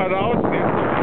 geradeaus, jetzt